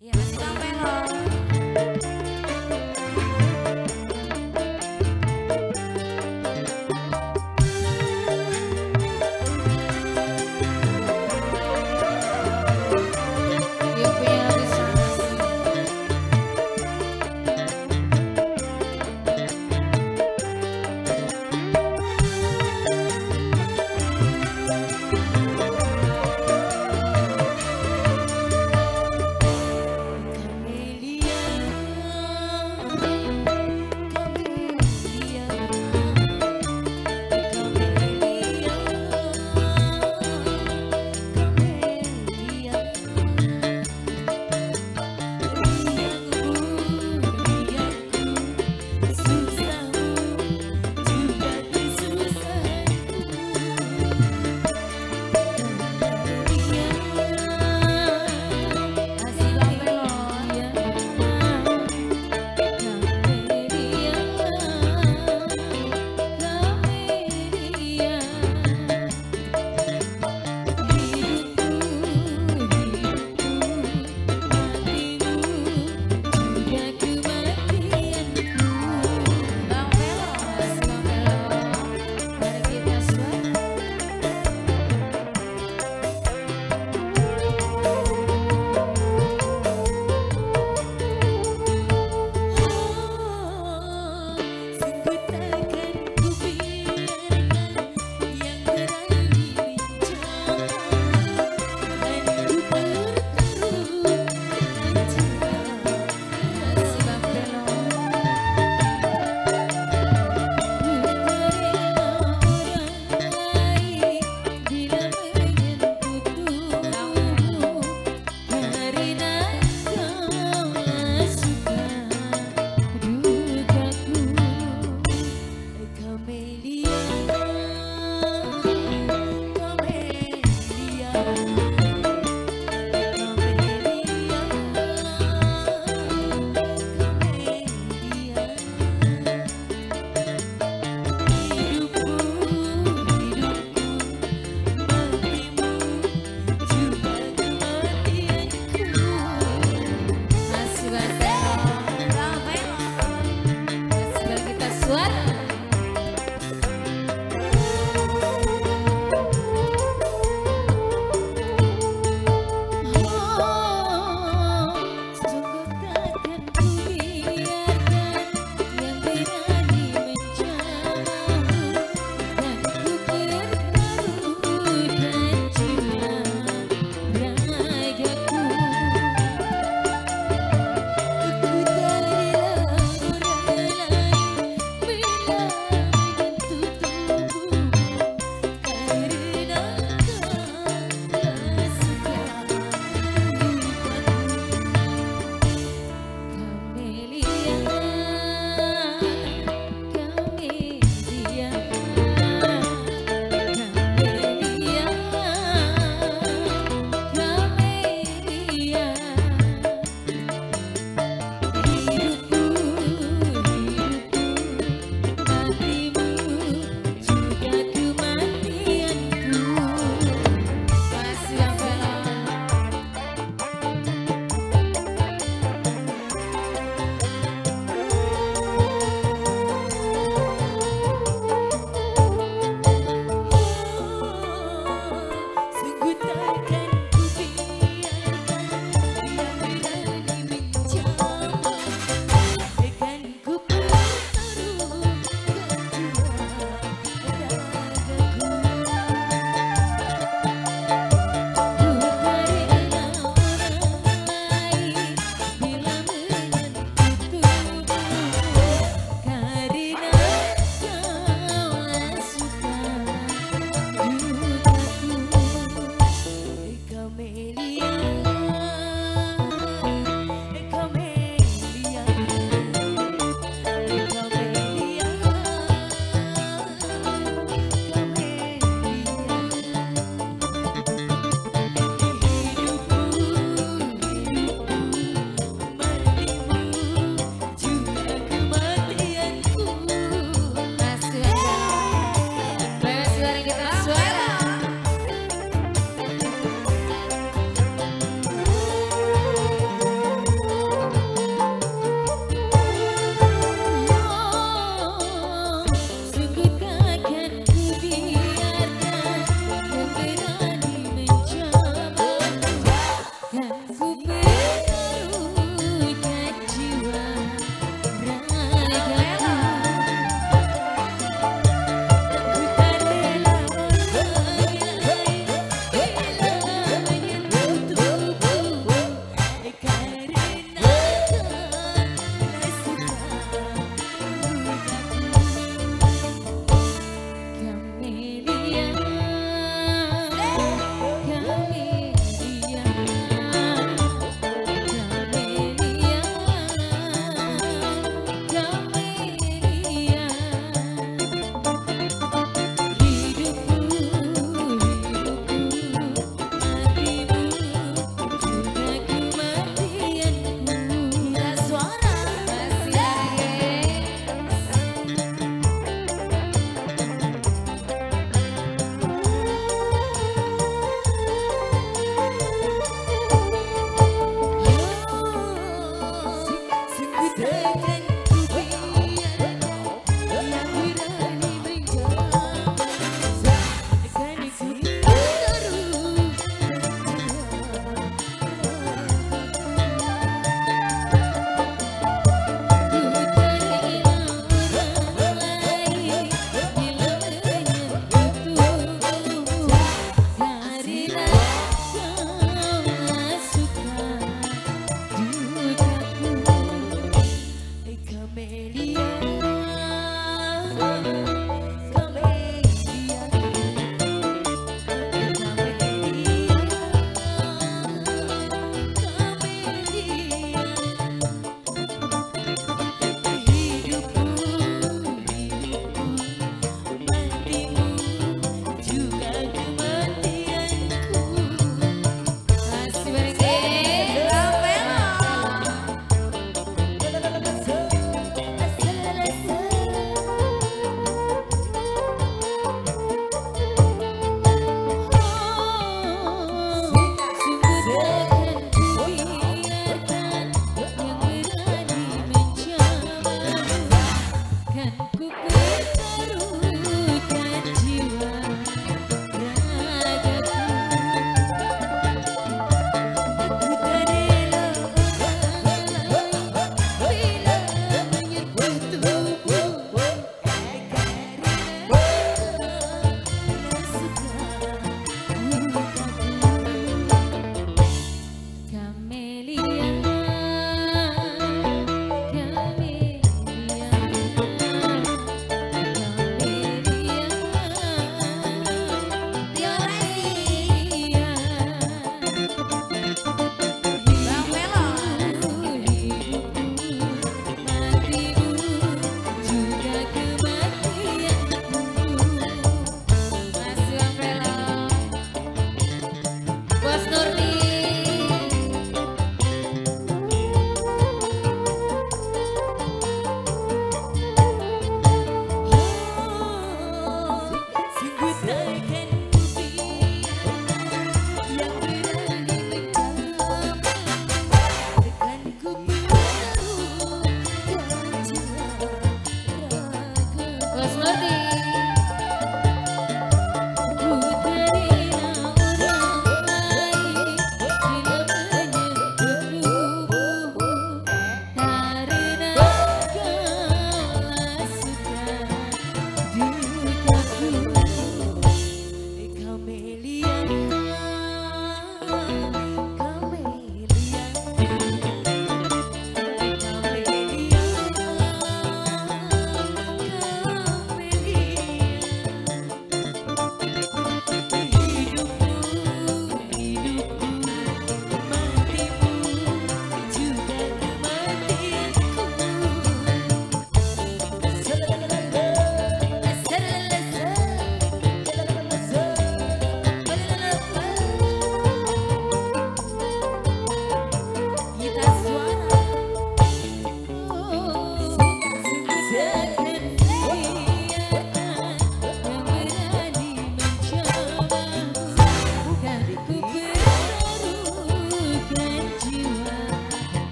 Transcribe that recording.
Yeah.